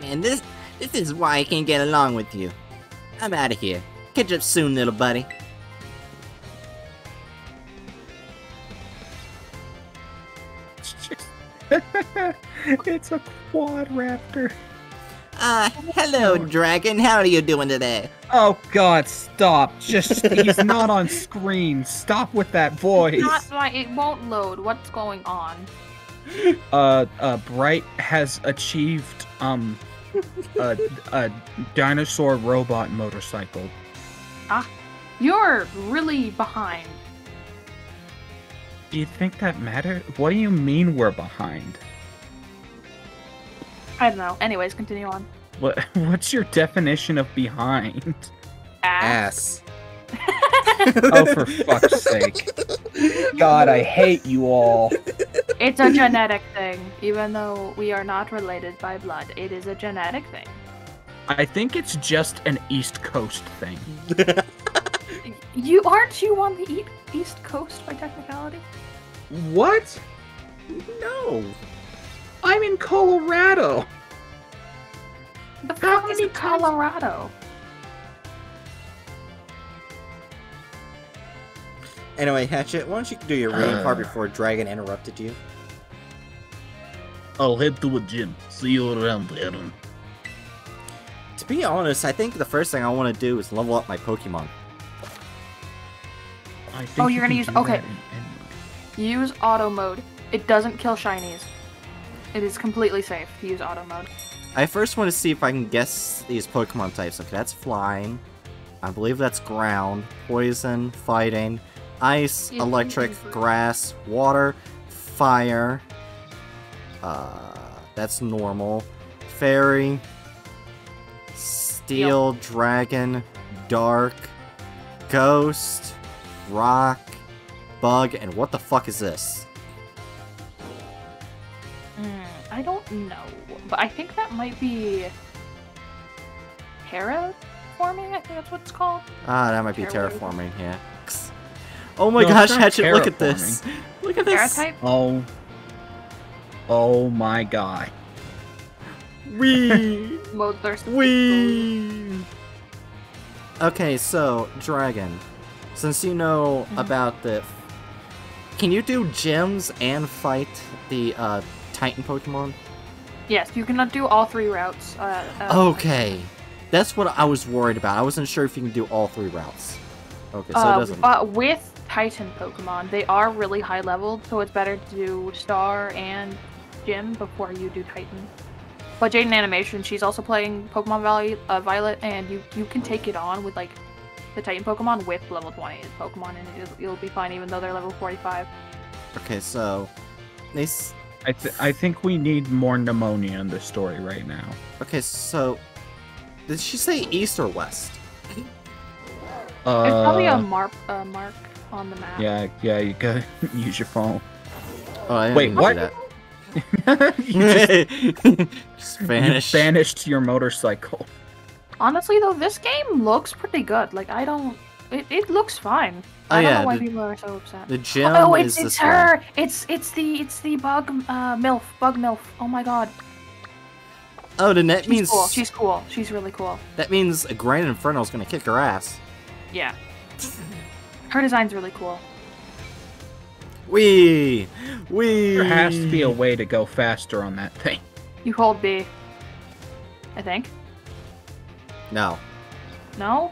Man, this this is why I can't get along with you. I'm out of here. Catch up soon, little buddy. it's a quad raptor. Uh, hello, dragon. How are you doing today? Oh God, stop! Just he's not on screen. Stop with that voice. Not like it won't load. What's going on? Uh, uh, Bright has achieved um a, a dinosaur robot motorcycle. Ah, you're really behind. Do you think that matters? What do you mean we're behind? I don't know. Anyways, continue on. What What's your definition of behind? Ass. Ass. Oh, for fuck's sake! God, I hate you all. It's a genetic thing. Even though we are not related by blood, it is a genetic thing. I think it's just an East Coast thing. You aren't you on the e- East Coast by technicality? What? No. I'm in Colorado. The fuck is many Colorado? Anyway, Hatchet, why don't you do your reading part uh. before Dragon interrupted you? I'll head to a gym. See you around, Erin. To be honest, I think the first thing I want to do is level up my Pokemon. I think Oh, you you're gonna use- okay. that in- in- Use auto mode. It doesn't kill shinies. It is completely safe to use auto mode. I first want to see if I can guess these Pokemon types. Okay, that's flying. I believe that's ground, poison, fighting, ice, electric, grass, water, fire. Uh, that's normal. Fairy, steel, dragon, dark, ghost, rock, bug, and what the fuck is this? Mm, I don't know, but I think that might be terraforming. I think that's what it's called. Ah, that might be Terraforming. terraforming, yeah. Oh my No, gosh, it's not Hatchet, look at this. Look at this. type. Oh. Oh my god. Wee! Mode thirst. Wee! Okay, so, Dragon, since you know Mhm. about the... Can you do gyms and fight the uh, Titan Pokemon? Yes, you cannot do all three routes. Uh, uh, Okay. That's what I was worried about. I wasn't sure if you can do all three routes. Okay, so it Uh, doesn't... but with Titan Pokemon, they are really high leveled, so it's better to do Star and Gym before you do Titan. But Jaiden Animation, she's also playing Pokemon Valley, uh, Violet, and you you can take it on with like the Titan Pokemon with level 20 Pokemon, and it'll, you'll be fine even though they're level 45. Okay, so... They... s- I, th- I think we need more pneumonia in this story right now. Okay, so... Did she say east or west? Uh, There's probably a mark uh, mark on the map. Yeah, yeah, you gotta use your phone. Oh, I didn't Wait, even do what? That. you just Just you vanished. banished your motorcycle. Honestly, though, this game looks pretty good. Like I don't, it, it looks fine. Oh, I don't yeah, know why the- people are so upset. The gym oh, is it's it's this one. her. It's it's the it's the bug uh, milf bug milf. Oh my god, Oh, then that she's means cool. She's cool. She's really cool. that means a Grand Inferno's gonna kick her ass. Yeah. Her design's really cool. Wee, wee. There has to be a way to go faster on that thing. You hold B. I think. no. No.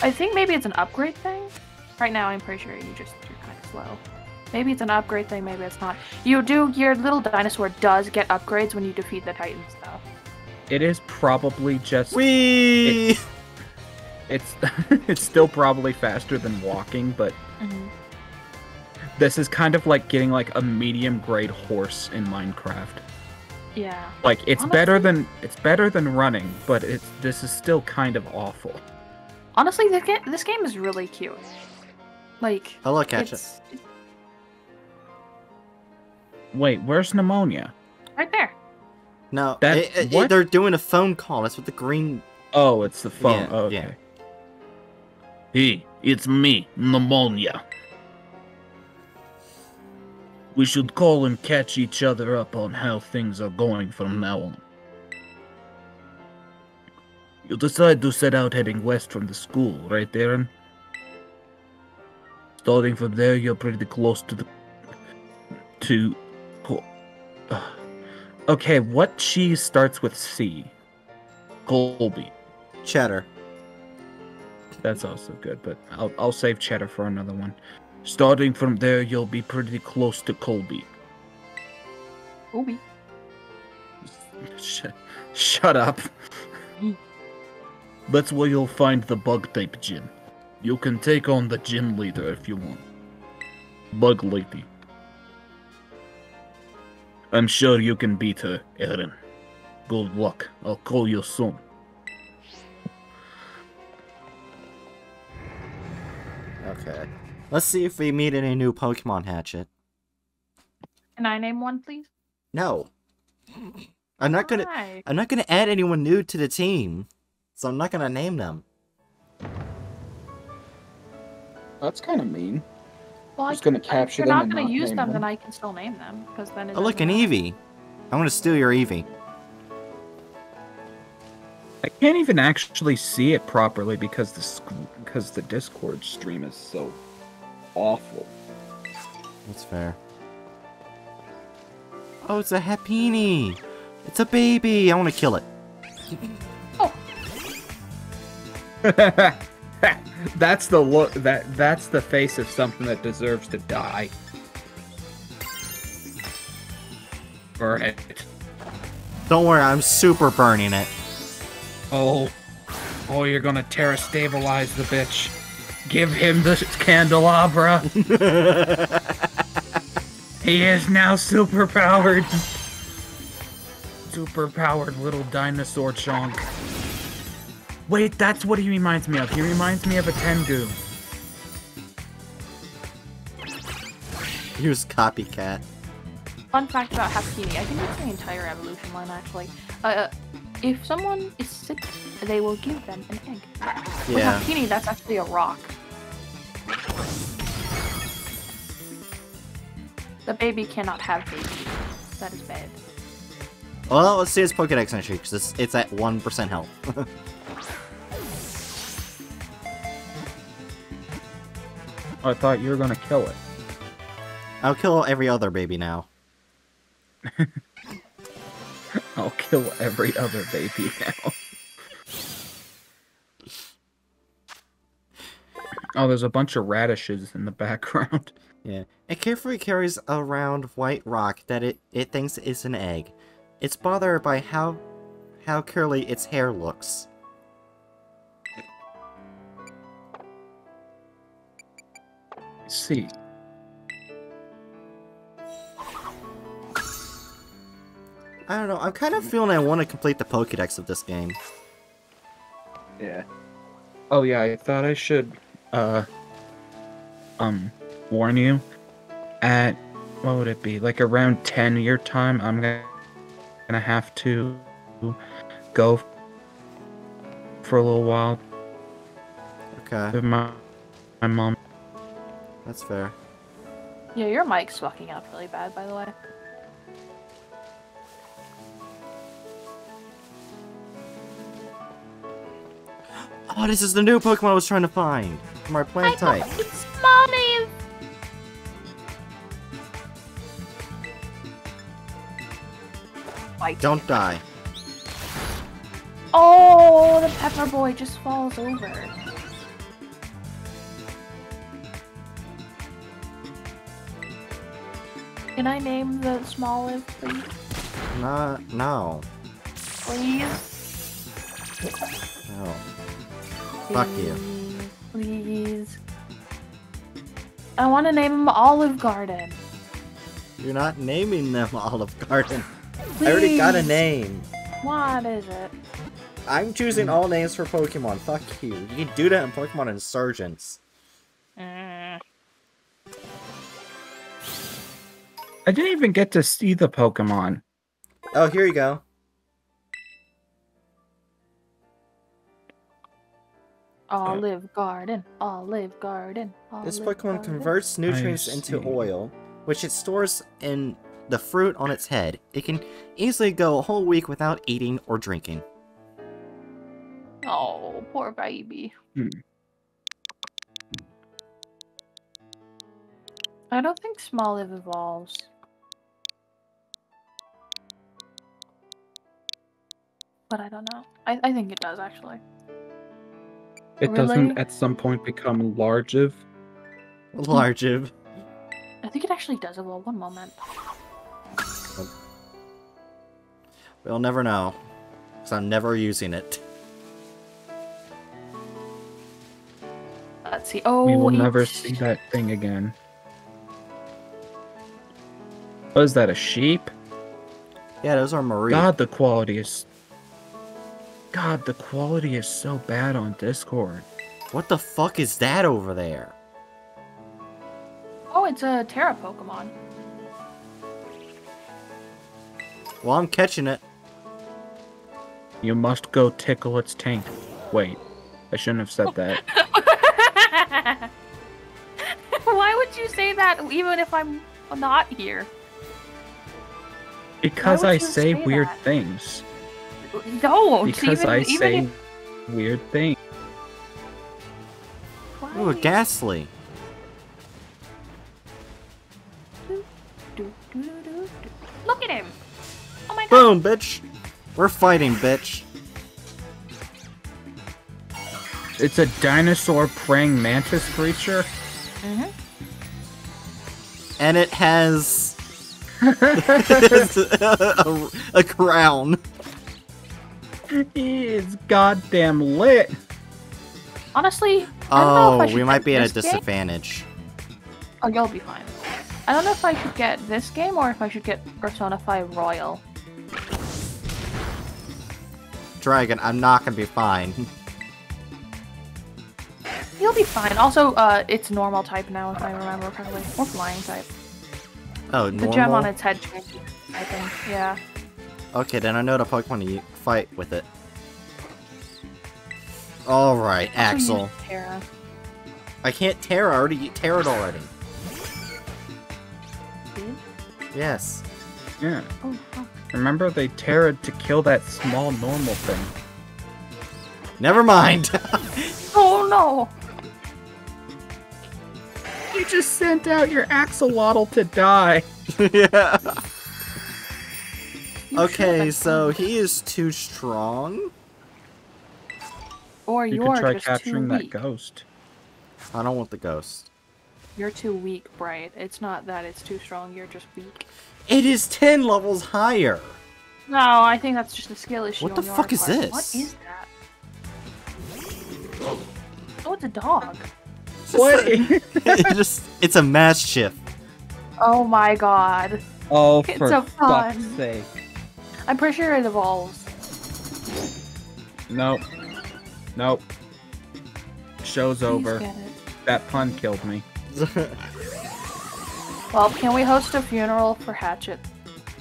I think maybe it's an upgrade thing. Right now, I'm pretty sure you just you're kind of slow. Maybe it's an upgrade thing. Maybe it's not. You do. Your little dinosaur does get upgrades when you defeat the titans, though. It is probably just Wee. it's it's still probably faster than walking, but Mhm. This is kind of like getting like a medium grade horse in Minecraft. Yeah. Like it's better than it's better than running, but it's this is still kind of awful. Honestly, this game, this game is really cute. Like, Hello, catch it. it's Wait, where's pneumonia? right there. No, That- it- it- what? they're doing a phone call. That's what the green. Oh, it's the phone. Yeah, oh, okay. yeah. Hey, it's me, Pneumonia. We should call and catch each other up on how things are going from now on. You decide to set out heading west from the school, right, Darren? Starting from there, you're pretty close to the. to. Cool. Uh, okay, what cheese starts with C? Colby. Cheddar. That's also good, but I'll I'll save cheddar for another one. Starting from there, you'll be pretty close to Colby. Ooby. Sh- shut up. That's where you'll find the bug type gym. You can take on the gym leader if you want. Bug lady. I'm sure you can beat her, Erin. Good luck. I'll call you soon. Okay. Let's see if we meet any new Pokemon Hatchet. Can I name one, please? No. I'm not gonna Why? I'm not gonna add anyone new to the team. So I'm not gonna name them. That's kind of mean. Well, I Just gonna can- capture if them you're not gonna not use them, them. then I can still name them because then. It Oh look, an matter. Eevee. I'm gonna steal your Eevee. I can't even actually see it properly because the because the Discord stream is so awful. That's fair. Oh, it's a Happiny! It's a baby! I wanna kill it. that's the look that that's the face of something that deserves to die. Burn it. Don't worry, I'm super burning it. Oh. Oh, you're gonna terra stabilize the bitch. Give him the candelabra. he is now super powered. Super powered little dinosaur chunk. Wait, that's what he reminds me of. He reminds me of a Tengu. Use copycat. Fun fact about Happiny, I think it's the entire evolution line actually. Uh, if someone is sick, they will give them an egg. With Yeah. Happiny, that's actually a rock. The baby cannot have baby. That is bad. Well, let's see his Pokedex entry, because it's, it's at 1% health. I thought you were gonna kill it. I'll kill every other baby now. I'll kill every other baby now. Oh, there's a bunch of radishes in the background. Yeah. It carefully carries a round white rock that it, it thinks is an egg. It's bothered by how how curly its hair looks. Let's see. I don't know, I'm kind of feeling I want to complete the Pokedex of this game. Yeah. Oh yeah, I thought I should uh um warn you at what would it be? Like around 10 your time, I'm gonna gonna have to go for a little while Okay, with my my mom. that's fair. Yeah, your mic's fucking up really bad, by the way. Oh, this is the new Pokemon I was trying to find! From our plant type. It's mommy! Fight. Don't die. Oh, the pepper boy just falls over. Can I name the Smoliv, please? Nah, no. Please? No. Fuck you. Please. I want to name them Olive Garden. You're not naming them Olive Garden. I already got a name. What is it? I'm choosing all names for Pokemon. Fuck you. You can do that in Pokemon Insurgence. Mm. I didn't even get to see the Pokemon. Oh, here you go. Olive Garden. Olive Garden. This Olive Pokemon Garden. converts nutrients into oil, which it stores in the fruit on its head. It can easily go a whole week without eating or drinking. Oh, poor baby. Hmm. I don't think Smoliv evolves. But I don't know. I, I think it does actually. It Really? doesn't at some point become largive. Largive. I think it actually does evolve. One moment. We'll never know. Because I'm never using it. Let's see. Oh, we will oh, never see that thing again. Was that a sheep? Yeah, those are Mareep. God, the quality is. God, the quality is so bad on Discord. What the fuck is that over there? Oh, it's a Terra Pokemon. Well, I'm catching it. You must go tickle its taint. Wait, I shouldn't have said that. Why would you say that even if I'm not here? Because I say, say weird that? things. Don't. Because even, I even say if- weird things. Ooh, a ghastly. Look at him. Oh my god. Boom, bitch. We're fighting, bitch. It's a dinosaur praying mantis creature. Mhm. And it has a, a crown. It's goddamn lit. Honestly, I don't know if I Oh, we might be at a this game. disadvantage. Oh, you'll be fine. I don't know if I should get this game or if I should get Persona 5 Royal. Dragon, I'm not gonna be fine. You'll be fine. Also, uh, it's normal type now, if I remember correctly. Or flying type. Oh, The gem on its head changes, I think. Yeah. Okay, then I know the Pokemon to fight with it. Alright, Axel. use Terra. I can't tear, I already tear it already. Did? Yes. Yeah. Oh, fuck. Remember they terrored to kill that small normal thing. Never mind. Oh no! You just sent out your axolotl to die. yeah. You Okay, so he is too strong. Or You you're could try just capturing too that ghost. I don't want the ghost. You're too weak, Bright. It's not that it's too strong, you're just weak. It is 10 levels higher. No, I think that's just a skill issue. What the on your fuck is part. this? What is that? Oh, it's a dog. What? it just it's a Maschiff. Oh my god. oh, It's for a fuck's fun. sake. I'm pretty sure it evolves. Nope. Nope. Show's Please over. That pun killed me. Well, can we host a funeral for Hatchet?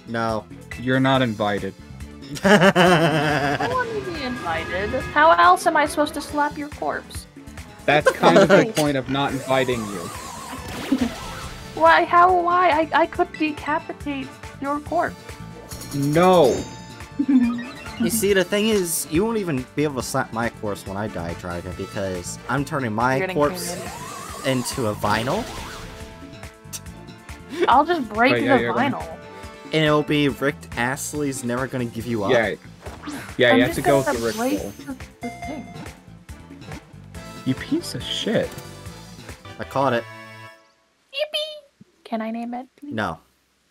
no. You're not invited. I want to be invited. How else am I supposed to slap your corpse? That's kind of the point of not inviting you. Why? How? Why? I, I could decapitate your corpse. No. you see, the thing is, you won't even be able to slap my corpse when I die, Dragon, because I'm turning my corpse cremated. into a vinyl, I'll just break Right, yeah, the you're gonna- vinyl. and it'll be Rick Astley's never gonna give you up. Yeah. Yeah, I'm you have to go with gonna the Rick roll. the, the thing. You piece of shit. I caught it. Yippee! Can I name it? please? No.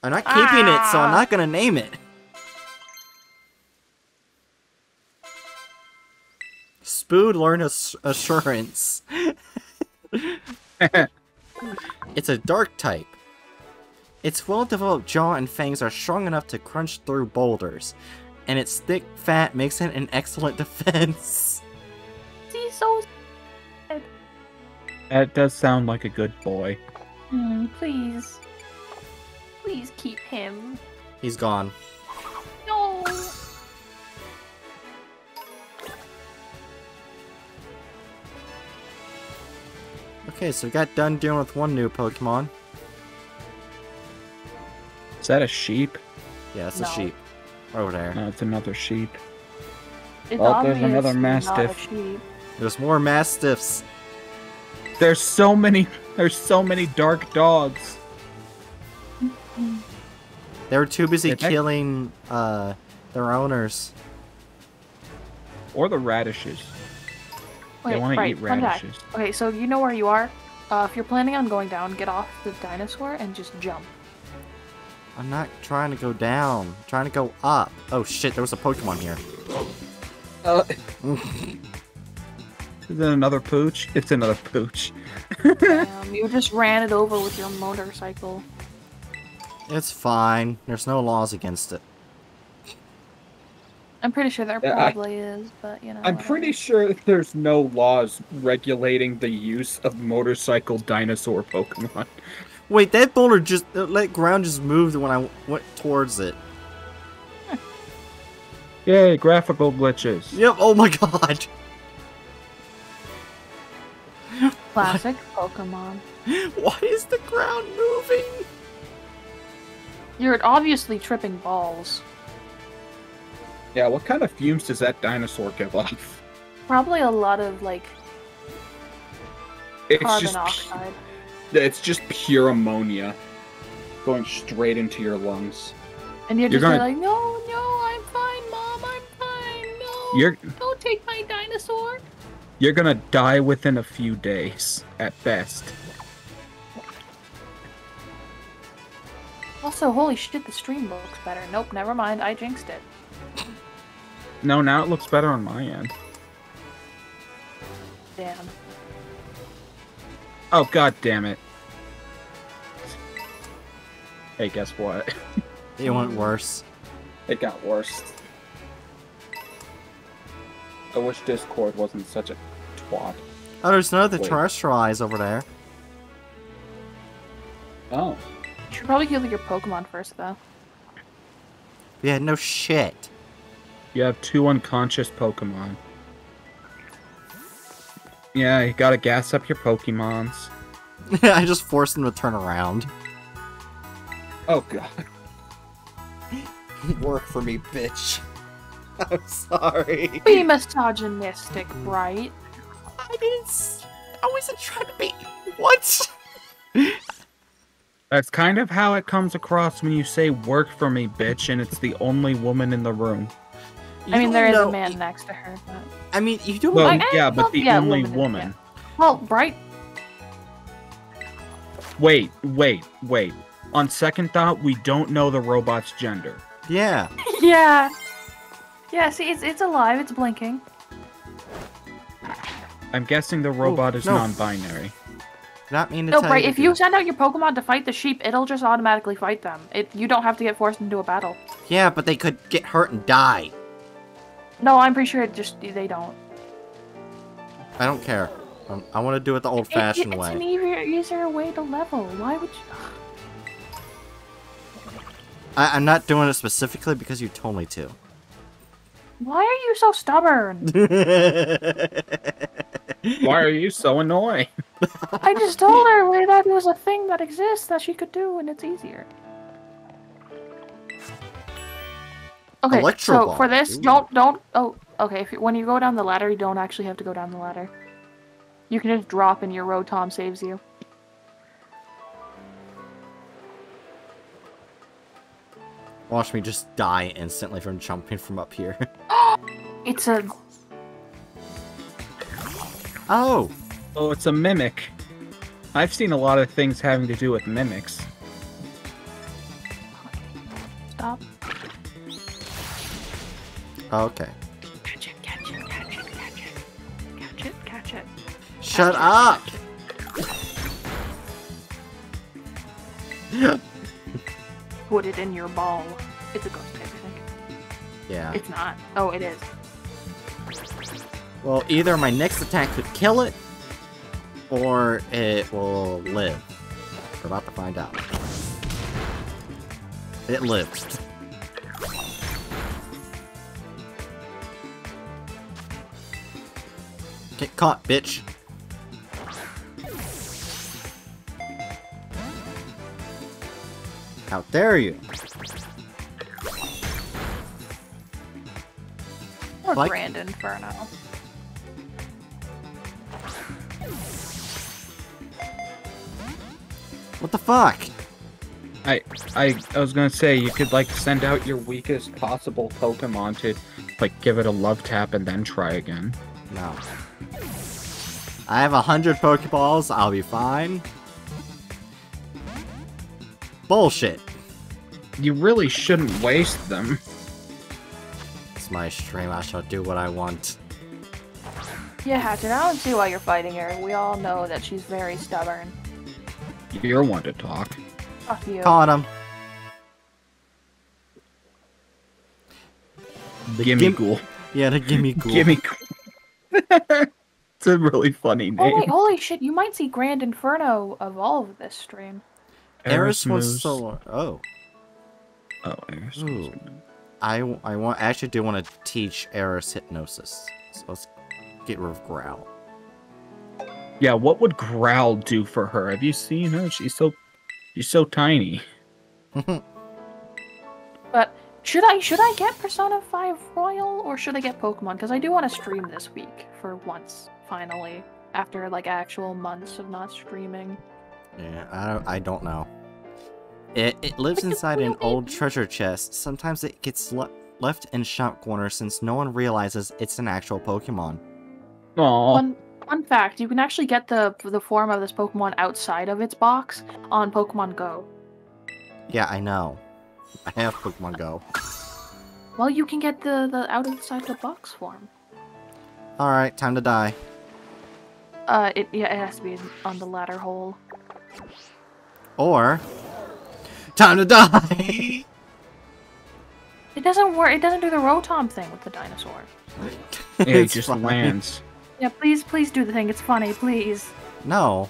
I'm not keeping it, so I'm Ah. not gonna name it. Spood learn ass- assurance. It's a dark type. Its well-developed jaw and fangs are strong enough to crunch through boulders, and its thick fat makes it an excellent defense. He's so. That does sound like a good boy. Hmm, please. Please keep him. He's gone. No! Okay, so we got done dealing with one new Pokemon. Is that a sheep? Yeah, it's a sheep. Over there. No, it's another sheep. It's Oh, there's another obviously not a mastiff. There's more mastiffs. There's so many. There's so many dark dogs. They were too busy Yeah, that- killing uh, their owners. Or the radishes. Wait, they want right, to eat fun radishes. Okay, so you know where you are. Uh, if you're planning on going down, get off the dinosaur and just jump. I'm not trying to go down. I'm trying to go up. Oh shit, there was a Pokemon here. Uh, is it another pooch? It's another pooch. Damn, you just ran it over with your motorcycle. it's fine. There's no laws against it. I'm pretty sure there Yeah, I- probably is, but you know. I'm whatever. pretty sure there's no laws regulating the use of motorcycle dinosaur Pokemon. Wait, that boulder just uh, that ground just moved when I went towards it. Yay, graphical glitches. Yep. Oh my god. Classic Pokemon. Why is the ground moving? You're obviously tripping balls. Yeah, what kind of fumes does that dinosaur give off? Probably a lot of like It's carbon just oxide. it's just pure ammonia going straight into your lungs. And you're You're just gonna- like, no, no, I'm fine, mom, I'm fine. No, You're don't take my dinosaur. you're gonna die within a few days at best. Also, holy shit, the stream looks better. Nope, never mind, I jinxed it. No, now it looks better on my end. Damn. Oh god damn it. Hey, guess what? It went worse. It got worse. I wish Discord wasn't such a twat. Oh, there's another Wait. terrestrial eyes over there. Oh. You should probably heal your Pokemon first, though. Yeah, no shit. You have two unconscious Pokemon. Yeah, you gotta gas up your Pokemons. I just forced him to turn around. Oh god. Work for me, bitch. I'm sorry. Be misogynistic, right? I didn't. s- I wasn't trying to be. What? That's kind of how it comes across when you say work for me, bitch, and it's the only woman in the room. I mean, You there is know- a man next to her, but... I mean, you don't. Well, I- I- yeah, but the yeah, only woman, woman. Well, Bright... Wait, wait, wait. On second thought, we don't know the robot's gender. Yeah. yeah! Yeah, see, it's, it's alive, it's blinking. I'm guessing the robot is no. non-binary. Not mean to No, tell Bright, you. if you send out your Pokemon to fight the sheep, it'll just automatically fight them. It You don't have to get forced into a battle. Yeah, but they could get hurt and die. No, I'm pretty sure it just... they don't. I don't care. Um, I want to do it the It- it- old-fashioned way. it's an easier, easier way to level. Why would you... I, I'm not doing it specifically because you told me to. Why are you so stubborn? Why are you so annoying? I just told her that it was a thing that exists that she could do, and it's easier. Okay, Electro so ball. for this, Ooh. don't don't. Oh, okay. If you, when you go down the ladder, you don't actually have to go down the ladder. You can just drop, and your Rotom saves you. Watch me just die instantly from jumping from up here. It's a oh, Oh, it's a mimic. I've seen a lot of things having to do with mimics. stop. Okay. Catch it! Catch it! Catch it! Catch it! Catch it! Catch it! Shut up! Put it in your ball. It's a ghost type, I think. Yeah. It's not. Oh, it is. Well, either my next attack could kill it, or it will live. We're about to find out. It lives. Caught, bitch. How dare you? Or Like- Grand Inferno. What the fuck? I, I I was gonna say you could like send out your weakest possible Pokemon to like give it a love tap and then try again. No. I have a hundred Pokeballs, I'll be fine. Bullshit. You really shouldn't waste them. It's my stream, I shall do what I want. Yeah, Hatchet, I don't see why you're fighting her. We all know that she's very stubborn. You're one to talk. Fuck you. Caught him. The Gimme Gim- Ghoul. Yeah, the gimme cool. Gimmighoul. it's a really funny name. Holy, holy shit, you might see Grand Inferno of evolve this stream. Eris was so. Oh. Oh, Eris I, I want I actually do want to teach Eris hypnosis. So let's get rid of Growl. Yeah, what would Growl do for her? Have you seen her? She's so she's so tiny. But should I should I get Persona 5 Royal or should I get Pokemon? Because I do want to stream this week for once, finally, after like actual months of not streaming. Yeah, I don't, I don't know. It, it lives Like inside an old baby. treasure chest. Sometimes it gets le left in shop corners since no one realizes it's an actual Pokemon. Aw. Fun, fun fact: you can actually get the the form of this Pokemon outside of its box on Pokemon Go. Yeah, I know. I have Pokemon Go. Well, you can get the the out outside the box form. Alright, time to die. Uh, it yeah, it has to be on the ladder hole. Or... Time to die! It doesn't work. It doesn't do the Rotom thing with the dinosaur. Yeah, he just fine. lands. Yeah, please, please do the thing. It's funny, please. No,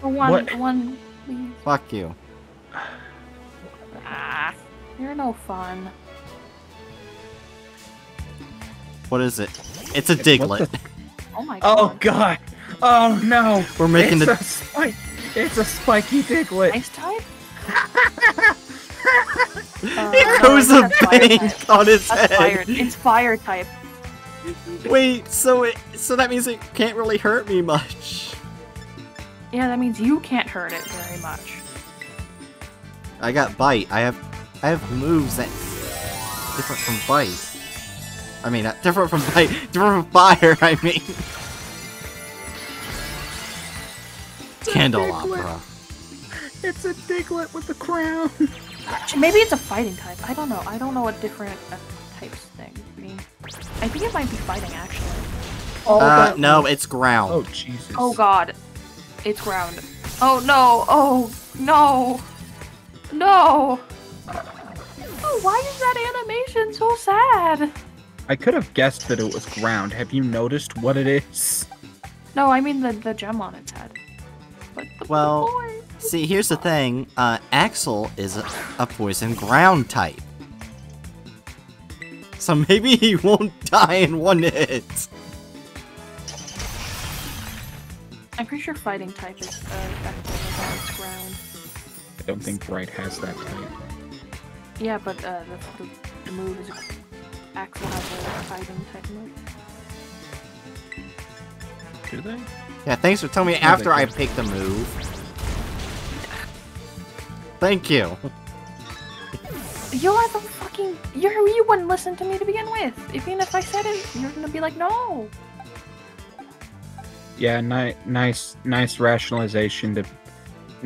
For one, What? one, please. fuck you. Ah, you're no fun. What is it? It's a diglet. Diglett. the- Oh my god. Oh god! Oh no! We're making it's the... a spike. It's a spiky Diglett. Ice type? He Uh, throws no, a that's bank on his That's fire. head. It's fire type. Wait, so it so that means it can't really hurt me much. Yeah, that means you can't hurt it very much. I got bite. I have I have moves that different from bite. I mean, not different from bite, different from fire. I mean, candle opera. It's a Diglett with a crown. Maybe it's a fighting type. I don't know. I don't know what different uh, types thing mean. I think it might be fighting actually. Oh, Uh, that- no, it's ground. Oh Jesus. Oh god. It's ground. Oh no. Oh no. No. Oh, why is that animation so sad? I could have guessed that it was ground. Have you noticed what it is? No, I mean the the gem on its head. But the Well- boy. See, here's the thing. Uh, Axel is a, a poison ground type. So maybe he won't die in one hit. I'm pretty sure fighting type is uh, ground. I don't think Bright has that type. Yeah, but uh, the, the, the move is Axel has a fighting type move. Do they? Yeah, thanks for telling me they after I do. picked the move. Thank you. You are the fucking you're you wouldn't listen to me to begin with. Even if I said it, you're gonna be like, no. Yeah, ni- nice, nice rationalization to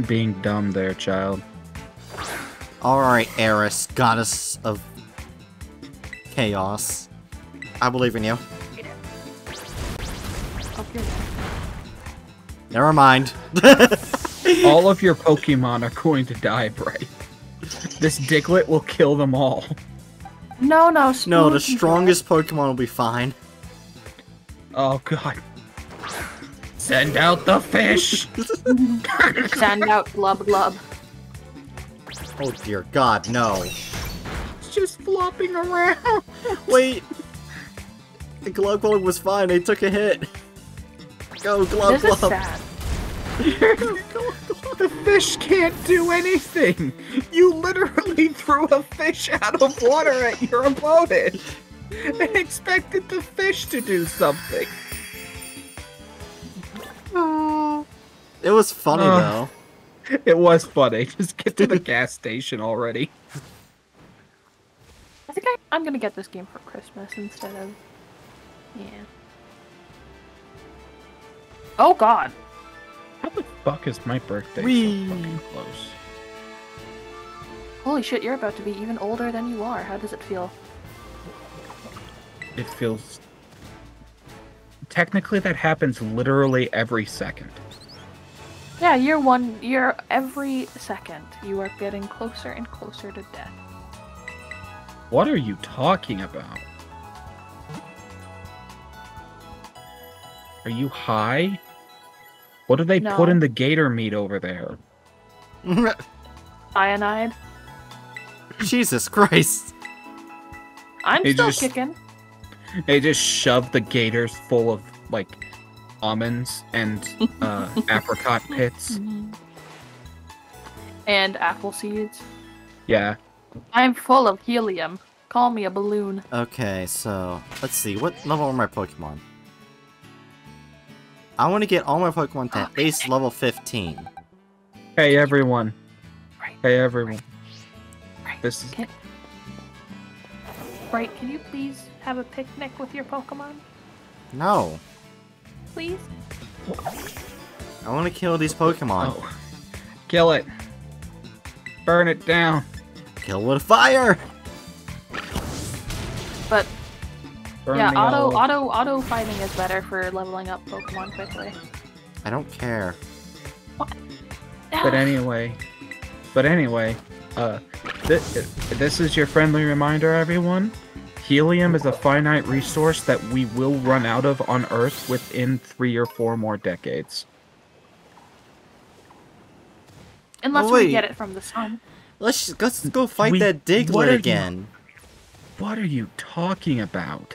being dumb there, child. Alright, Eris, goddess of chaos. I believe in you. Never mind. all of your Pokemon are going to die, Bright. This Diglett will kill them all. No, no, no, the strongest Pokemon will be fine. Oh god. Send out the fish! Send out glub glub. Oh dear god, no. It's just flopping around. Wait! The Glug Glug was fine, they took a hit. Go, Glug This is Glug! sad. the fish can't do anything. You literally threw a fish out of water at your opponent. And expected the fish to do something. It was funny Uh. though. It was funny. Just get to the gas station already. I think I, I'm gonna get this game for Christmas instead of. Yeah. Oh god. How the fuck is my birthday so fucking close? Holy shit, you're about to be even older than you are. How does it feel? It feels. Technically, that happens literally every second. Yeah, you're one. You're every second. You are getting closer and closer to death. What are you talking about? Are you high? What do they put in the gator meat over there? Cyanide. Jesus Christ. I'm It still just- kicking. They just shove the gators full of like almonds and uh, apricot pits. And apple seeds. Yeah, I'm full of helium. Call me a balloon. Okay, so let's see. What level are my Pokemon? I want to get all my Pokemon to at least level 15. Hey everyone. Right. Hey everyone. Right. This is Can... Right, can you please have a picnic with your Pokemon? No. Please? I want to kill these Pokemon. oh. Kill it. Burn it down. Kill with fire! But Burn yeah, auto all. auto auto fighting is better for leveling up Pokemon quickly. I don't care. What? But anyway, but anyway, uh, th- this is your friendly reminder, everyone. Helium is a finite resource that we will run out of on Earth within three or four more decades. Unless Oh, we get it from the sun. Let's just, let's go fight We- that what are Diglett you- again. What are you talking about?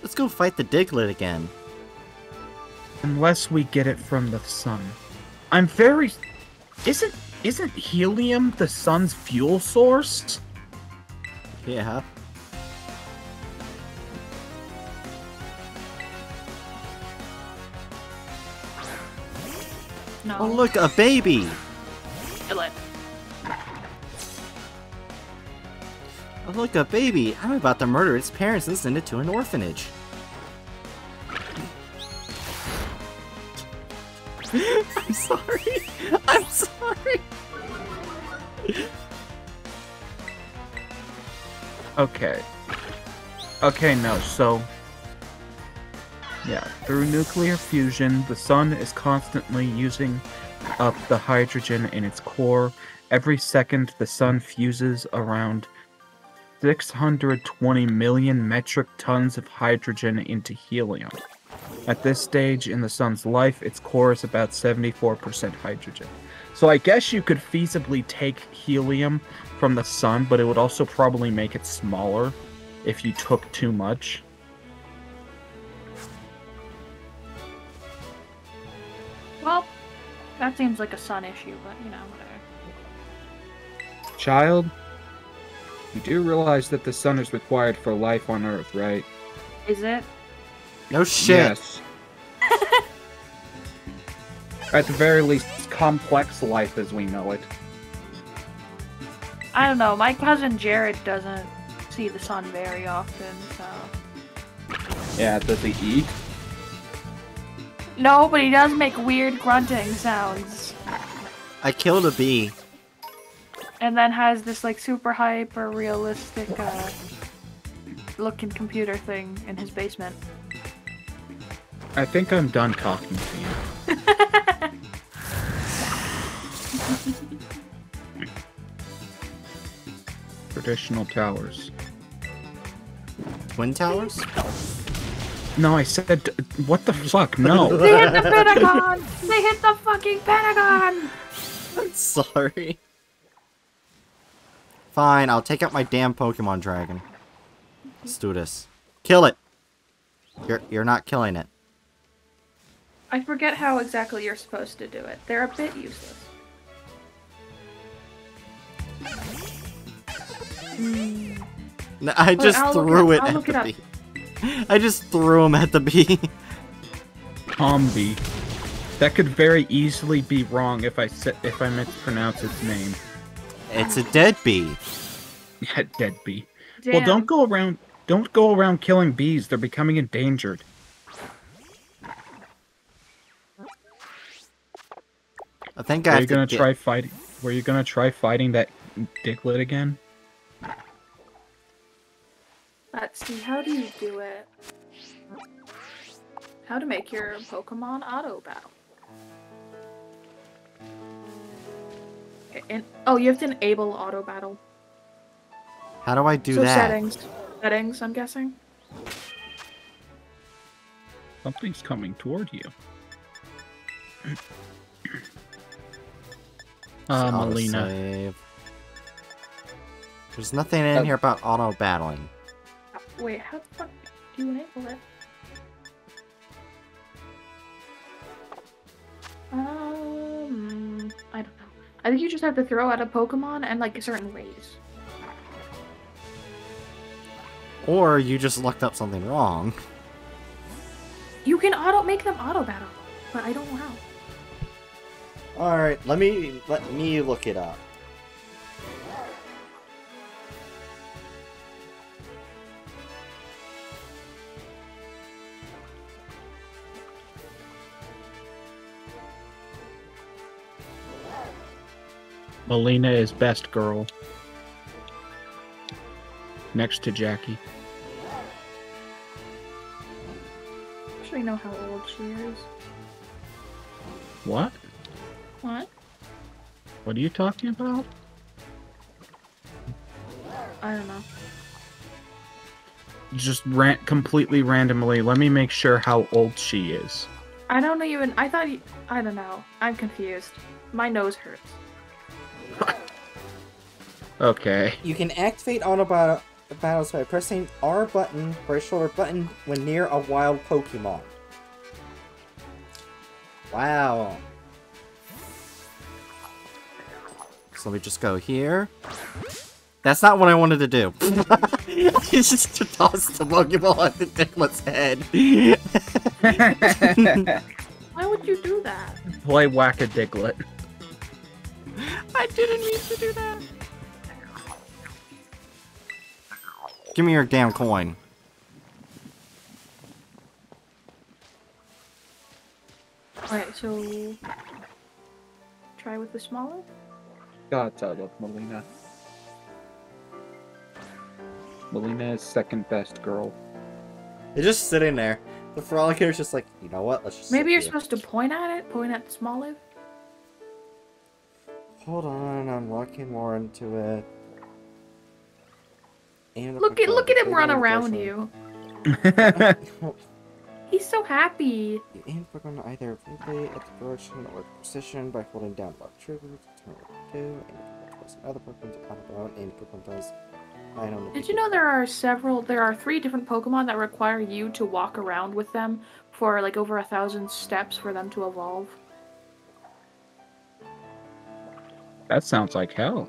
Let's go fight the Diglett again. Unless we get it from the sun. I'm very. Isn't isn't helium the sun's fuel source? Yeah. No. Oh look, a baby! Kill it. Oh look, a baby! I'm about to murder its parents and send it to an orphanage. I'm sorry. I'm sorry. Okay. Okay, no, so. Yeah, through nuclear fusion, the sun is constantly using up the hydrogen in its core. Every second, the sun fuses around 620 million metric tons of hydrogen into helium. At this stage in the sun's life, its core is about 74% hydrogen. So I guess you could feasibly take helium from the sun, but it would also probably make it smaller if you took too much. That seems like a sun issue, but you know, whatever. Child, you do realize that the sun is required for life on Earth, right? Is it? No shit. Yes. At the very least, complex life as we know it. I don't know. My cousin Jared doesn't see the sun very often, so. Yeah, does he eat? No, but he does make weird grunting sounds. I killed a bee. And then has this like super hyper realistic uh, looking computer thing in his basement. I think I'm done talking to you. Traditional towers. Twin towers? No, I said, what the fuck? No. They hit the Pentagon! They hit the fucking Pentagon! I'm sorry. Fine, I'll take out my damn Pokemon Dragon. Let's do this. Kill it! You're you're not killing it. I forget how exactly you're supposed to do it. They're a bit useless. No, I just I'll threw it it, I'll at look it the up. bee. I just threw him at the bee. Combee. That could very easily be wrong if I said if I mispronounce its name. it's a dead bee. Yeah, dead bee. Damn. Well, don't go around. Don't go around killing bees. They're becoming endangered. I think I Are have you to gonna get- try fighting? Were you gonna try fighting that Diglett again? Let's see, how do you do it? How to make your Pokemon auto battle. Okay, And, oh, you have to enable auto battle. How do I do so that? settings. Settings, I'm guessing. Something's coming toward you. Uh, Melina. Autosave. There's nothing in Oh. here about auto battling. Wait, how the fuck do you enable it? Um, I don't know. I think you just have to throw out a Pokemon and like certain ways. Or you just looked up something wrong. You can auto make them auto battle, but I don't know how. Alright, let me let me look it up. Melina is best girl. Next to Jackie. Actually, know how old she is. What? What? What are you talking about? I don't know. Just ran completely randomly. Let me make sure how old she is. I don't even. I thought. You, I don't know. I'm confused. My nose hurts. Okay. You can activate auto battle battles by pressing R button or shoulder button when near a wild Pokemon. Wow. So let me just go here. That's not what I wanted to do. it's just to toss the Pokeball at the Diglett's head. Why would you do that? Play Whack a Diglett. I didn't mean to do that. Give me your damn coin. Alright, so. Try with the smaller? God, I love Melina. Melina is second best girl. They're just sitting there. The Frolicator's just like, you know what? Let's just. Maybe you're here." supposed to point at it? Point at the small Hold on, I'm looking more into it. And Look at look at him run around you. He's so happy. You aim Pokemon either vividly at the direction or precision by holding down left trigger to turn what and Pokemon plus other Pokemon to pop out, and Pokemon does I don't know. Did you know there are several there are three different Pokemon that require you to walk around with them for like over a thousand steps for them to evolve? That sounds like hell.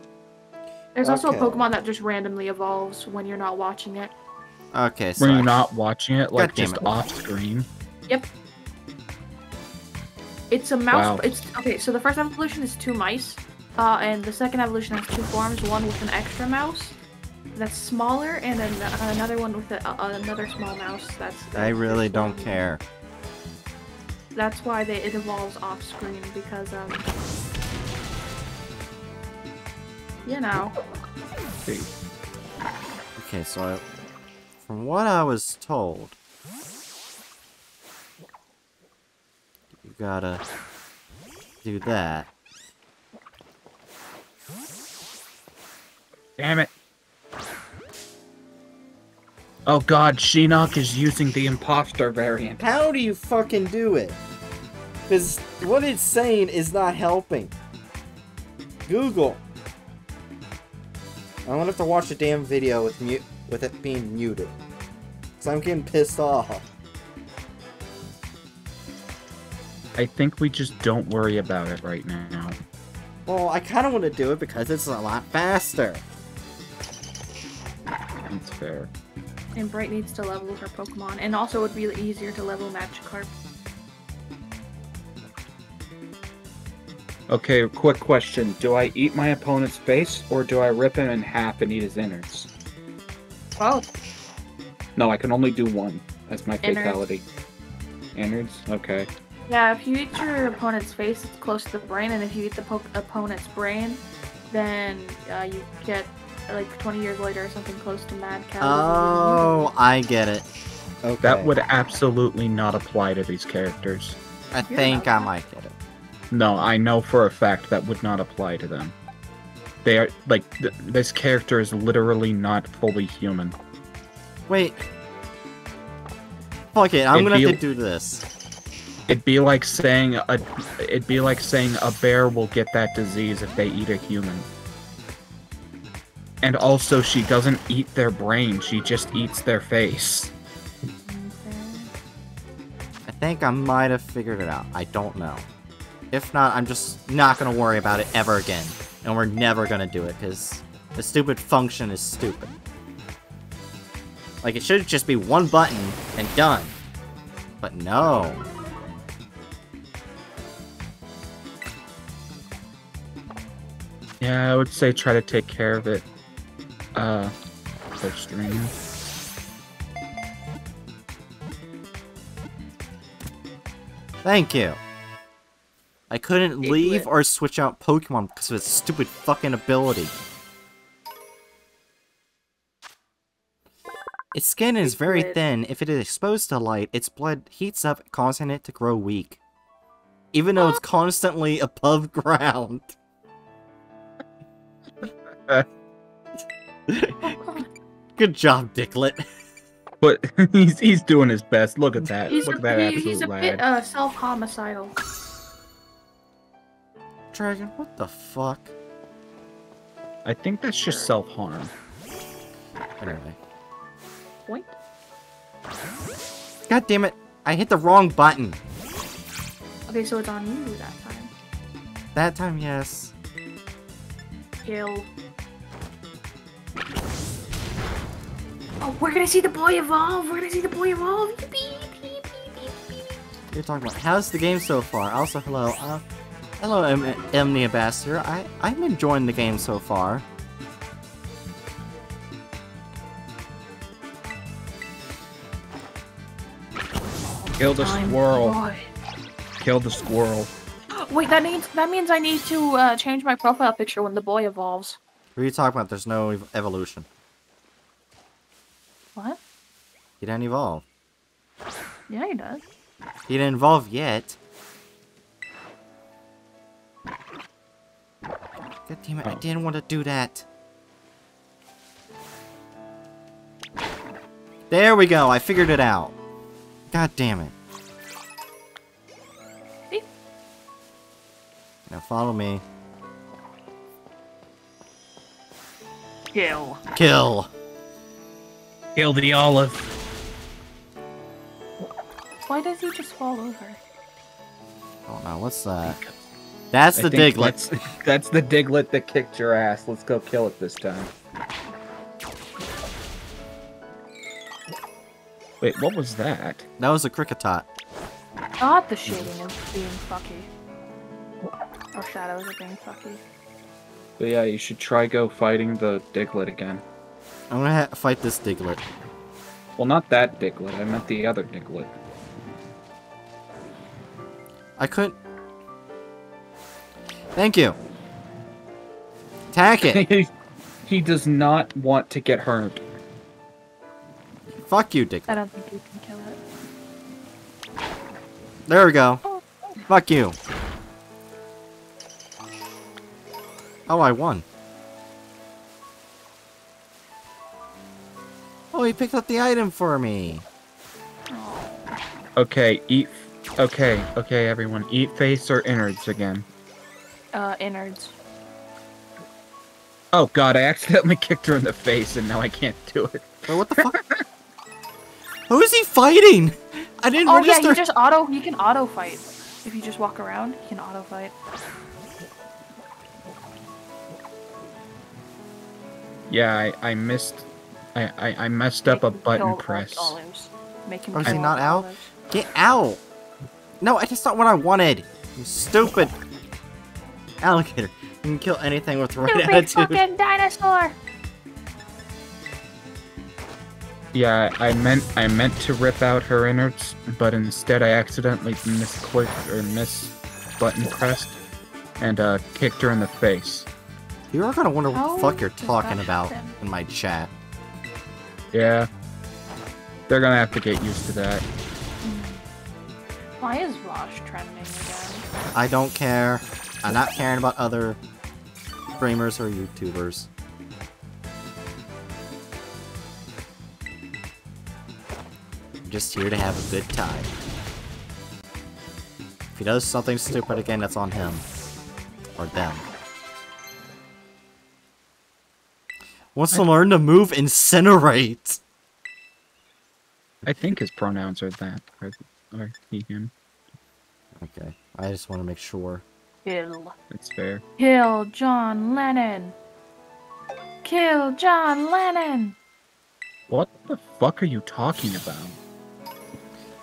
There's also Okay. a Pokemon that just randomly evolves when you're not watching it. Okay, so When you're not watching it, like just it. off screen. Yep. It's a mouse. Wow. It's okay. So the first evolution is two mice, uh, and the second evolution has two forms. One with an extra mouse that's smaller, and an, another one with a, a, another small mouse that's. I really don't one- care. That's why they, it evolves off screen because um. You know. See. Okay, so I, from what I was told, you gotta do that. Damn it. Oh god, Shinnok is using the imposter variant. How do you fucking do it? Because what it's saying is not helping. Google. I'm gonna have to watch a damn video with mute with it being muted. Cause I'm getting pissed off. I think we just don't worry about it right now. Well, I kind of want to do it because it's a lot faster. That's fair. And Bright needs to level her Pokemon, and also it would be easier to level Magikarp. Okay, quick question. Do I eat my opponent's face or do I rip him in half and eat his innards? Both. No, I can only do one. That's my Innards. fatality. Innards? Okay. Yeah, if you eat your opponent's face, it's close to the brain, and if you eat the po- opponent's brain, then uh, you get like 20 years later or something close to mad cow. Oh, I get it. Okay. That would absolutely not apply to these characters. I think I might get it. No, I know for a fact that would not apply to them. They are like th- this character is literally not fully human. Wait. Fuck it, I'm It'd gonna have to do this. It'd be like saying a it'd be like saying a bear will get that disease if they eat a human. And also she doesn't eat their brain, she just eats their face. I think I might have figured it out. I don't know. If not, I'm just not gonna worry about it ever again. And we're never gonna do it, because the stupid function is stupid. Like, it should just be one button and done. But no. Yeah, I would say try to take care of it. Uh first stream. Thank you. I couldn't It leave or switch out Pokemon because of its stupid fucking ability. Its skin is very thin. If it is exposed to light, its blood heats up, causing it to grow weak. Even though it's constantly above ground. Good job, Dicklet. But he's he's doing his best. Look at that. He's Look a, at that he- absolute he's a lad. bit uh, self-homicidal. Dragon, what the fuck? I think that's just self harm. Anyway. Point. God damn it. I hit the wrong button. Okay, so it's on you that time. That time, yes. Kill. Oh, we're gonna see the boy evolve. We're gonna see the boy evolve. Yippee, yippee, yippee, yippee. You're talking about how's the game so far? Also, hello, uh, hello, M- M- the Ambassador. I I'm enjoying the game so far. Kill the I'm squirrel. boy. Kill the squirrel. Wait, that means that means I need to uh, change my profile picture when the boy evolves. What are you talking about? There's no ev- evolution. What? He didn't evolve. Yeah, he does. He didn't evolve yet. God damn it! I Oh. didn't want to do that. There we go. I figured it out. God damn it. See? Now follow me. Kill. Kill. Kill the olive. Why does he just fall over? Oh no, what's that? That's I the diglett. That's, that's the Diglett that kicked your ass. Let's go kill it this time. Wait, what was that? That was a Kricketot. God, the shading is being fucky. Or shadows are being fucky. But yeah, you should try go fighting the diglett again. I'm gonna ha- fight this diglett. Well, not that diglett. I meant the other diglett. I couldn't. Thank you. Attack it. he, he does not want to get hurt. Fuck you, Dick. I don't think you can kill it. There we go. Fuck you. Oh, I won. Oh, he picked up the item for me. Okay, eat. Okay, okay, everyone, eat face or innards again. Uh, innards. Oh god, I accidentally kicked her in the face and now I can't do it. Wait, what the fuck? Who is he fighting? I didn't Oh yeah, register. you just auto. You can auto fight. If you just walk around, you can auto fight. Yeah, I, I missed I, I, I messed up a button press. Olives. Make him Oh, is he not out? Olives. Get out! No, I just not what I wanted. You stupid alligator. You can kill anything with the right Stupid attitude. fucking dinosaur! Yeah, I meant I meant to rip out her innards, but instead I accidentally misclicked or miss button pressed and uh, kicked her in the face. You are gonna wonder what How the fuck you're talking about happen? in my chat. Yeah. They're gonna have to get used to that. Why is Rosh trending again? I don't care. I'm not caring about other streamers or YouTubers. I'm just here to have a good time. If he does something stupid again, that's on him. Or them. Wants to learn to move incinerate. I think his pronouns are that. Or, or he, him. Okay, I just want to make sure. Kill. It's fair. Kill John Lennon! Kill John Lennon! What the fuck are you talking about?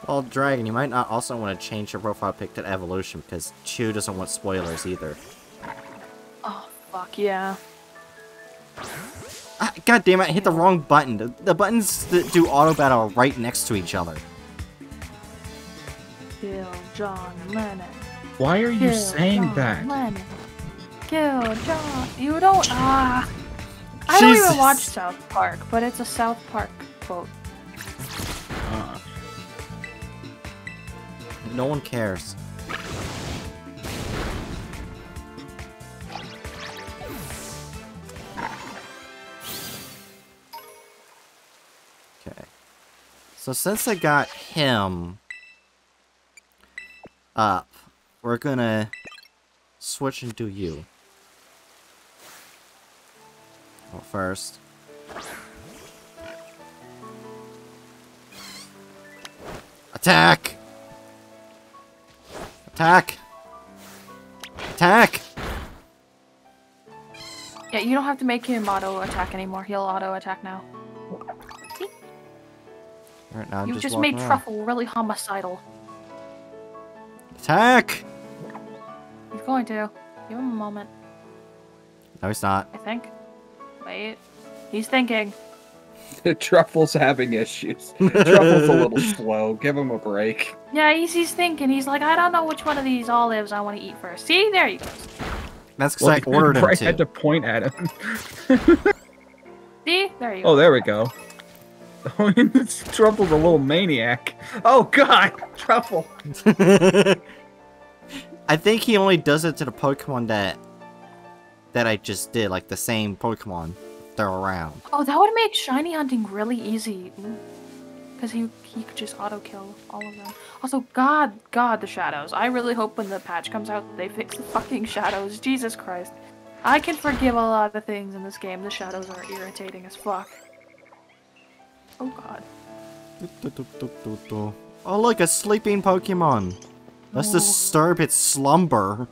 Well, Dragon, you might not also want to change your profile pic to Evolution because Chew doesn't want spoilers either. Oh, fuck yeah. Ah, God damn it, I hit the wrong button. The, the buttons that do auto battle are right next to each other. Kill John Lennon. Why are you Kill saying John that? Lennon. Kill John. You don't. Ah. I don't Jesus. even watch South Park, but it's a South Park quote. Uh, No one cares. Okay. So since I got him up, we're gonna switch into you. Well, first. Attack! Attack! Attack! Yeah, you don't have to make him auto attack anymore. He'll auto attack now. Alright, now I'm you just, just made around. Truffle really homicidal. Attack! He's going to. Give him a moment, No, he's not. I think. Wait. He's thinking. Truffle's having issues. Truffle's a little slow. Give him a break. Yeah, he's, he's thinking. He's like, I don't know which one of these olives I want to eat first. See? There you go. That's because I ordered him I to. had to point at him. See? There you oh, go. Oh, there we go. Oh, Truffle's a little maniac. Oh God, Truffle. I think he only does it to the Pokemon that that I just did, like the same Pokemon they're around. Oh, that would make shiny hunting really easy. Because he, he could just auto kill all of them. Also, God, God, the shadows. I really hope when the patch comes out they fix the fucking shadows. Jesus Christ. I can forgive a lot of things in this game. The shadows are irritating as fuck. Oh god. Oh look, a sleeping Pokemon. Let's Oh. disturb its slumber.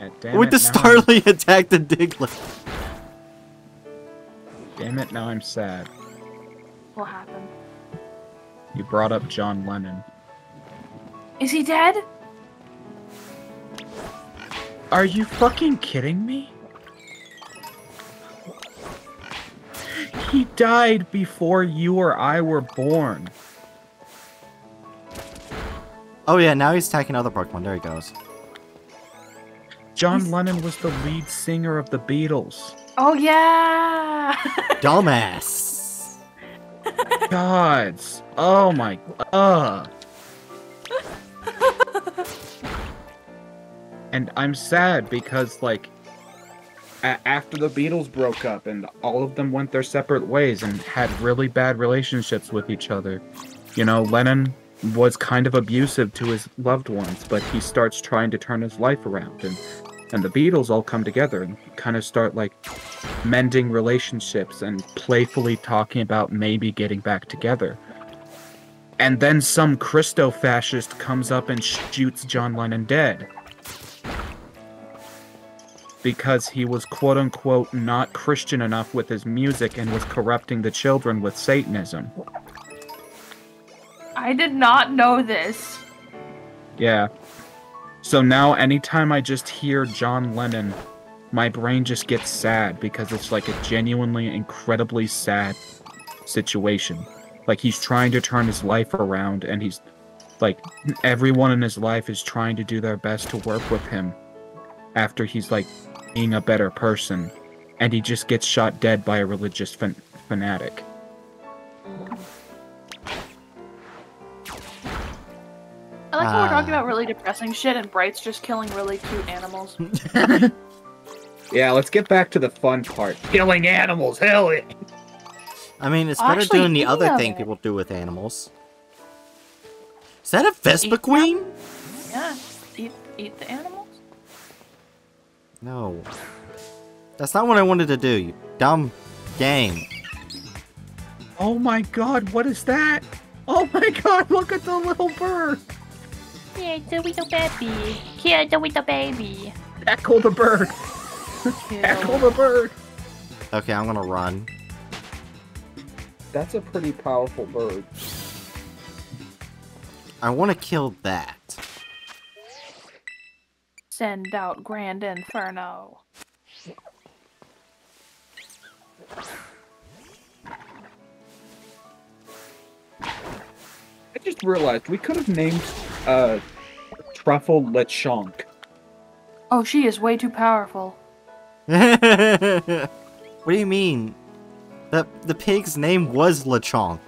Yeah, damn With it, the now I'm- Starly attack the Diglett. Damn it, now I'm sad. What happened? You brought up John Lennon. Is he dead? Are you fucking kidding me? He died before you or I were born. Oh yeah, now he's attacking other Pokemon. There he goes. John He's- Lennon was the lead singer of the Beatles. Oh yeah! Dumbass. Gods. Oh my. Uh. and I'm sad because, like, a- after the Beatles broke up and all of them went their separate ways and had really bad relationships with each other, you know, Lennon was kind of abusive to his loved ones, but he starts trying to turn his life around and and the Beatles all come together and kind of start like mending relationships and playfully talking about maybe getting back together. And then some Christo fascist comes up and shoots John Lennon dead. because he was quote unquote not Christian enough with his music and was corrupting the children with Satanism. I did not know this. Yeah. So now anytime I just hear John Lennon, my brain just gets sad because it's like a genuinely incredibly sad situation. Like he's trying to turn his life around and he's like everyone in his life is trying to do their best to work with him after he's like being a better person and he just gets shot dead by a religious fan- fanatic. Like how we're talking Ah. about really depressing shit and Bright's just killing really cute animals. Yeah, let's get back to the fun part. Killing animals, hell yeah. I mean, it's better Actually, doing the other yeah. thing people do with animals. Is that a Vespiquen? Yeah, eat eat the animals. No. That's not what I wanted to do, you dumb game. Oh my god, what is that? Oh my god, look at the little bird. Yeah, the little baby. Here, the little baby. Echo the bird. Echo the bird. Okay, I'm gonna run. That's a pretty powerful bird. I want to kill that. Send out Grand Inferno. I just realized we could have named uh Truffle Lechonk. Oh, she is way too powerful. what do you mean? The the pig's name was Lechonk.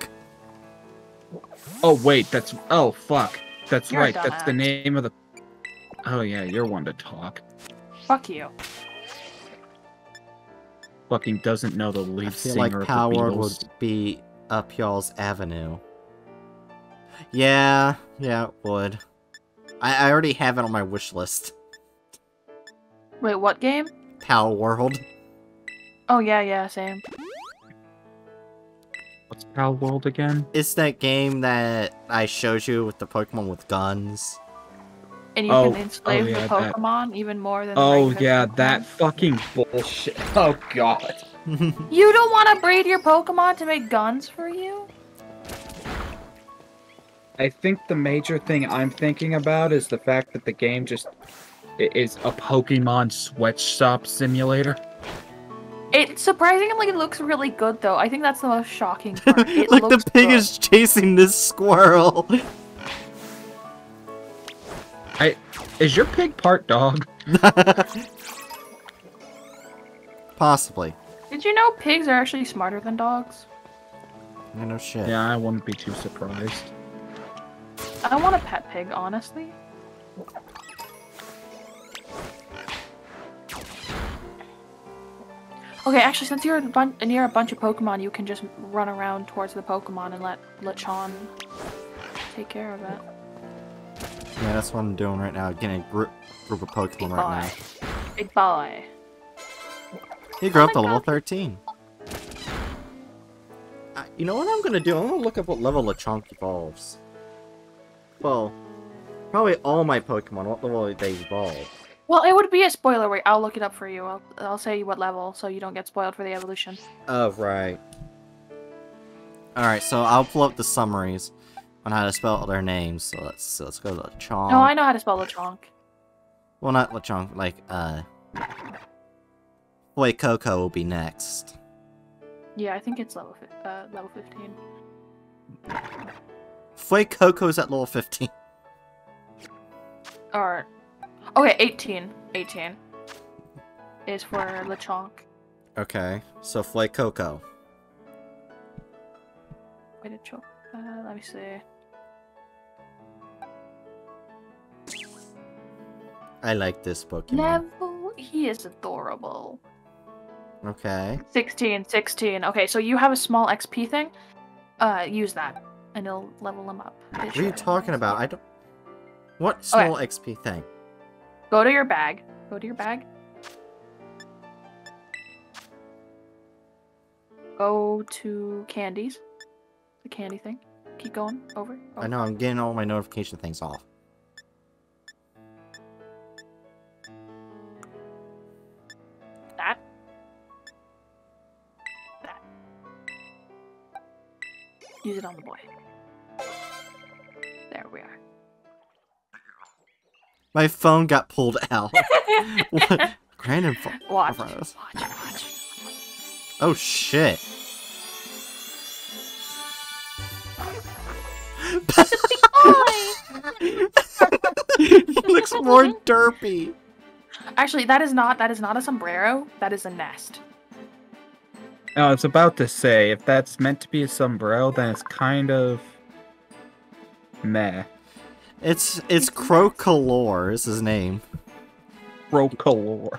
Oh wait, that's oh fuck. That's You're right. That's the name of the Oh yeah, you're one to talk. Fuck you. Fucking doesn't know the lead I feel singer like of the Power would be up y'all's avenue. Yeah, yeah, it would. I, I already have it on my wish list. Wait, what game? Pal World. Oh yeah, yeah, same. What's Pal World again? It's that game that I showed you with the Pokemon with guns. And you Oh, can enslave oh, yeah, the that- Pokemon even more than. Oh regular yeah, Pokemon. that fucking bullshit. Oh god. You don't want to breed your Pokemon to make guns for you? I think the major thing I'm thinking about is the fact that the game just is a Pokemon sweatshop simulator. It surprisingly it looks really good though. I think that's the most shocking part. It like the pig good. is chasing this squirrel. Is your pig part dog? Possibly. Did you know pigs are actually smarter than dogs? Yeah, no shit. Yeah, I wouldn't be too surprised. I want a pet pig, honestly. Okay, actually, since you're near a bunch of Pokemon, you can just run around towards the Pokemon and let Lechon take care of it. Yeah, that's what I'm doing right now. Getting a group group of Pokemon right now. Big boy. He grew Oh up to my level 13. Uh, you know what I'm gonna do? I'm gonna look up what level Lechonk evolves. Well, probably all my Pokemon, what level they evolve. Well, it would be a spoiler. Wait, I'll look it up for you. I'll, I'll say what level, so you don't get spoiled for the evolution. Oh, right. Alright, so I'll pull up the summaries on how to spell their names. So let's so let's go to Lechonk. No, I know how to spell Lechonk. Well, not Lechonk, like, uh... Fuecoco will be next. Yeah, I think it's level fi- uh, level 15. Fuecoco's at level 15. Alright. okay, 18. 18 is for Lechonk. Okay, so Flay Coco. Wait, a cho- uh, let me see. I like this Pokemon. Level, he is adorable. Okay. 16, 16. Okay, so you have a small XP thing. Uh, use that, and it'll level him up. It What are you talking about? I don't. What small XP thing? Go to your bag. Go to your bag. Go to candies. The candy thing. Keep going. Over. I know I'm getting all my notification things off. Use it on the boy. There we are. My phone got pulled out. what? Phone. Watch, watch, watch. Oh shit. he looks more derpy. Actually, that is not that is not a sombrero. That is a nest. I was about to say, if that's meant to be a sombrero, then it's kind of meh. It's it's Crocalor is his name. Procolor.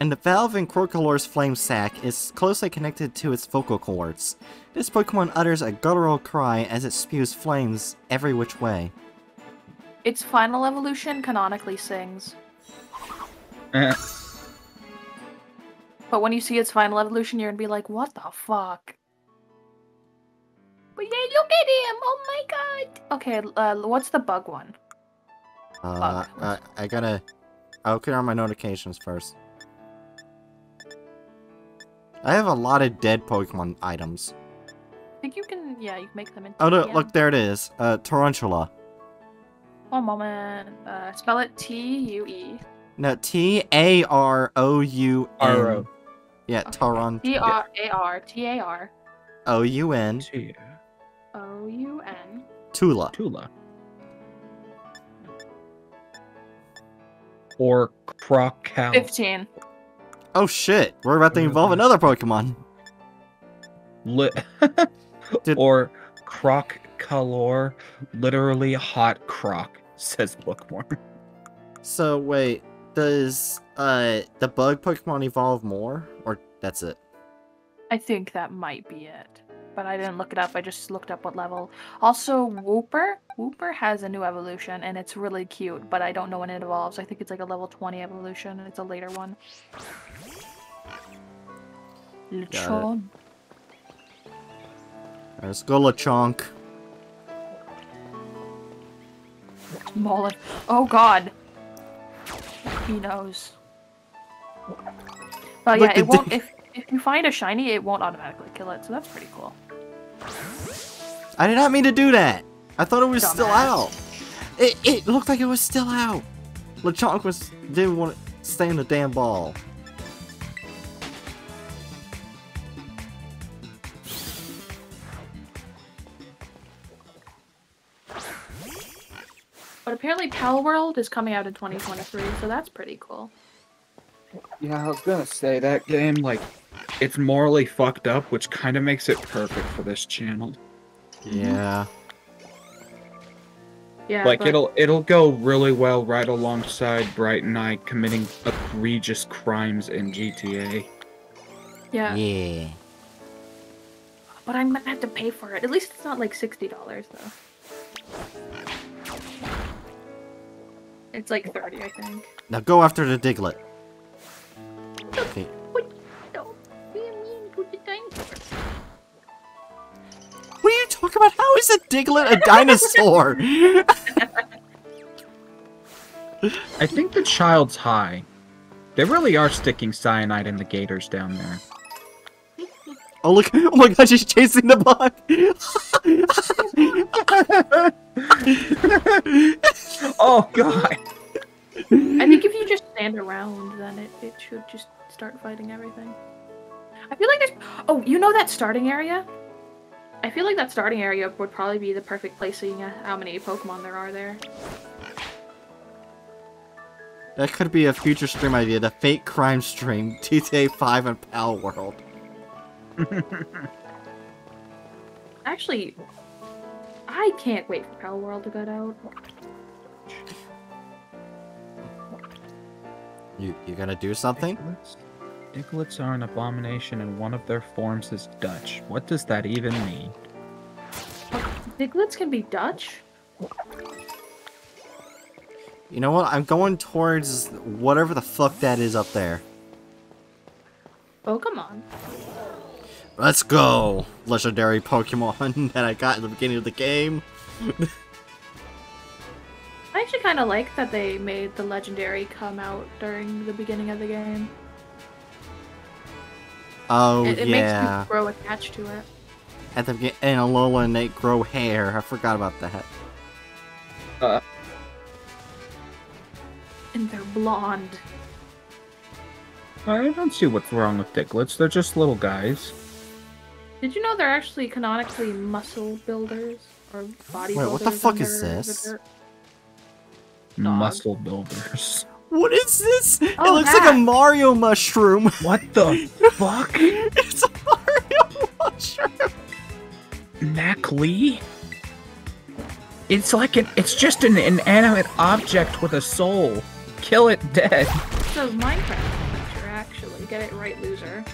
And the valve in Crocalor's flame sac is closely connected to its vocal cords. This Pokemon utters a guttural cry as it spews flames every which way. Its final evolution canonically sings, Eh, but when you see its final evolution, you're gonna be like, "What the fuck?" But yeah, look at him! Oh my god! Okay, uh, what's the bug one? Uh, Fuck. I, I gotta... I'll clear on my notifications first. I have a lot of dead Pokemon items. I think you can, yeah, you can make them into. Oh no, TM. look, there it is. Uh, Tarountula. One moment. Uh, spell it T U E. No, T-A-R-O-U-N. R-O. Yeah, Okay. Taran... T R A R T A R O-U-N. Tia. O U N. Tula. Tula. Or Crocow. Fifteen. Oh shit, we're about to involve another Pokemon. Li- Did- or Croc Color, literally hot croc, says Bookworm. So wait, does uh the bug Pokemon evolve more, or that's it? I think that might be it. But I didn't look it up. I just looked up what level. Also, Wooper. Wooper has a new evolution, and it's really cute. But I don't know when it evolves. I think it's like a level 20 evolution. and It's a later one. Lechon. Let's go Lechonk. Mullet. Oh God. He knows. But yeah, it won't. If if you find a shiny, it won't automatically kill it. So that's pretty cool. I did not mean to do that. I thought it was still out. It it looked like it was still out. Lechonk was didn't want to stay in the damn ball. But apparently, Pal World is coming out in 2023, so that's pretty cool. Yeah, I was gonna say that game, like, it's morally fucked up, which kind of makes it perfect for this channel. Yeah. Yeah. like but- it'll it'll go really well right alongside Bright Knight committing egregious crimes in GTA. Yeah. Yeah. But I'm gonna have to pay for it. At least it's not like sixty dollars though. It's like thirty, I think. Now go after the Diglett. Okay. No, we are mean to the dinosaur. What are you talking about? How is a Diglett a dinosaur? I think the child's high. They really are sticking cyanide in the gators down there. oh look! Oh my god, she's chasing the bug. oh god! I think if you just stand around, then it, it should just start fighting everything. I feel like there's. Oh, you know that starting area? I feel like that starting area would probably be the perfect place seeing how many Pokemon there are there. that could be a future stream idea. The fake crime stream, GTA 5 and Pal World. Actually, I can't wait for Pal World to get out. You you gonna do something? Digletts? Digletts are an abomination and one of their forms is Dutch. What does that even mean? Digletts can be Dutch? You know what? I'm going towards whatever the fuck that is up there. Oh, Pokemon. Let's go! Legendary Pokemon that I got in the beginning of the game. I actually kind of like that they made the legendary come out during the beginning of the game. Oh it it yeah. makes you grow attached to it. At the beginning, and Alola and Nate grow hair. I forgot about that. Uh-uh. And they're blonde. I don't see what's wrong with Digletts. They're just little guys. Did you know they're actually canonically muscle builders or body Wait, what the fuck is this? Dog. Muscle builders. What is this? it Oh, looks like a Mario mushroom. What the fuck? it's a Mario mushroom. Nacli? It's like an it's just an inanimate object with a soul. Kill it dead. So Minecraft creature, actually. Get it right, loser.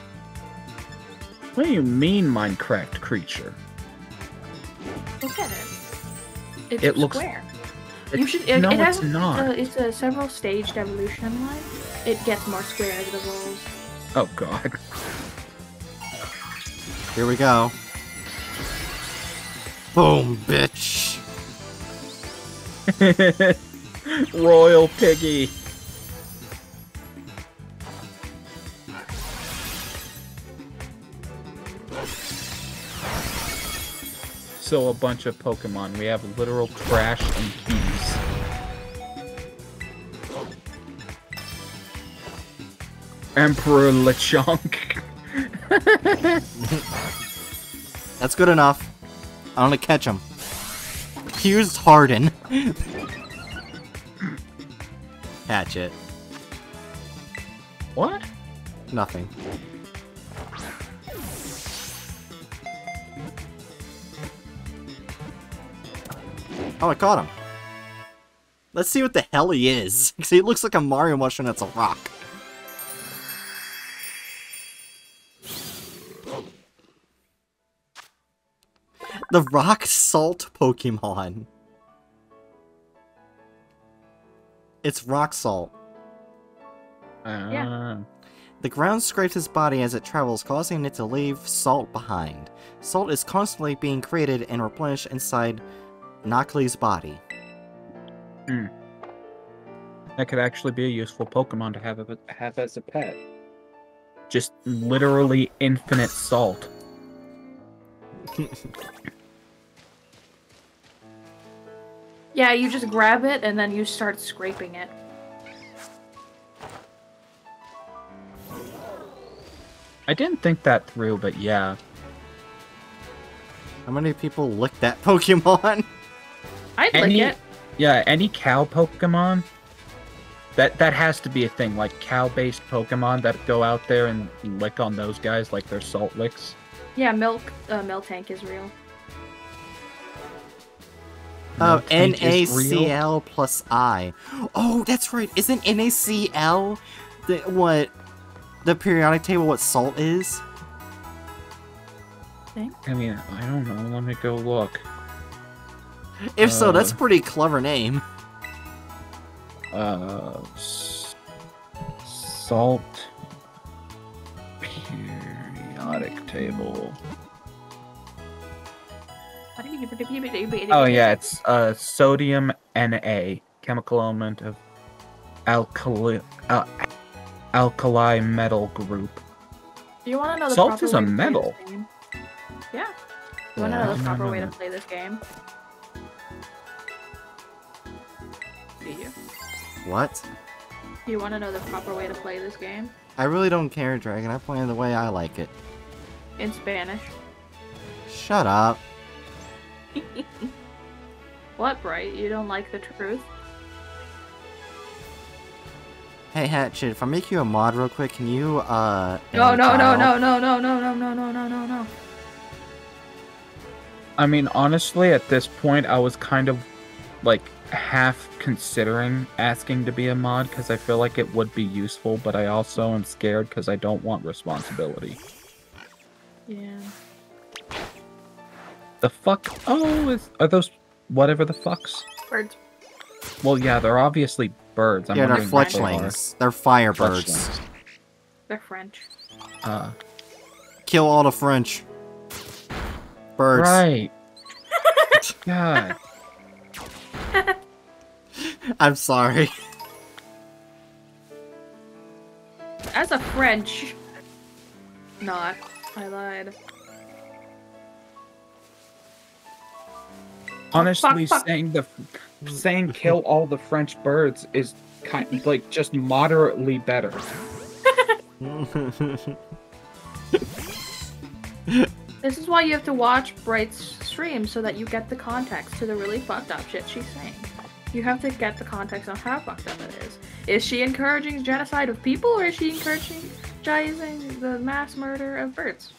What do you mean Minecraft creature? Look at it. It's It looks- square. You should. It, no, it has it's not. Uh, it's a several staged evolution line. It gets more square as it evolves. Oh god. Here we go. Boom, bitch. Royal Piggy. So a bunch of Pokemon. We have literal trash and Emperor Lechonk. That's good enough. I want to catch him. Here's Harden. Catch it. what? Nothing. Oh, I caught him. Let's see what the hell he is. See, it looks like a Mario mushroom that's a rock. The rock salt Pokemon. It's rock salt. Uh, The ground scrapes his body as it travels, causing it to leave salt behind. Salt is constantly being created and replenished inside Nacli's body. Hmm. That could actually be a useful Pokemon to have a, have as a pet. Just literally infinite salt. Yeah, you just grab it and then you start scraping it. I didn't think that through, but yeah. How many people lick that Pokemon? I'd Any- lick it. Yeah, any cow Pokemon. That that has to be a thing, like cow-based Pokemon that go out there and lick on those guys like they're salt licks. Yeah, milk. Uh, Miltank is real. Oh, Miltank is real. NaCl plus I. Oh, that's right. Isn't NaCl the what the periodic table what salt is? I mean, I don't know. Let me go look. If so, that's Uh. a pretty clever name. Uh, salt periodic table. Oh yeah, it's uh sodium Na, chemical element of alkali uh, alkali metal group. You want to know the Salt is a way to play metal. Yeah. You want to know the proper way to play this game? What? Do you want to know the proper way to play this game? I really don't care, Dragon. I play it the way I like it. In Spanish. Shut up. What, Bright? You don't like the truth? Hey Hatchet, if I make you a mod real quick, can you uh No, end no, no, trial? no, no, no, no, no, no, no, no, no, no. I mean, honestly, at this point, I was kind of like half considering asking to be a mod because I feel like it would be useful, but I also am scared because I don't want responsibility. Yeah. The fuck? Oh, is, are those whatever the fucks? Birds. Well, yeah, they're obviously birds. I'm yeah, they're wondering what they are. fletchlings. They're firebirds. Fletchlings. They're French. Uh, Kill all the French. Birds. right. God. I'm sorry. As a French. Not. I lied. Honestly, fuck. saying the saying kill all the French birds is kind like just moderately better. This is why you have to watch Bright's stream so that you get the context to the really fucked up shit she's saying. You have to get the context on how fucked up it is. Is she encouraging genocide of people or is she encouraging the mass murder of birds?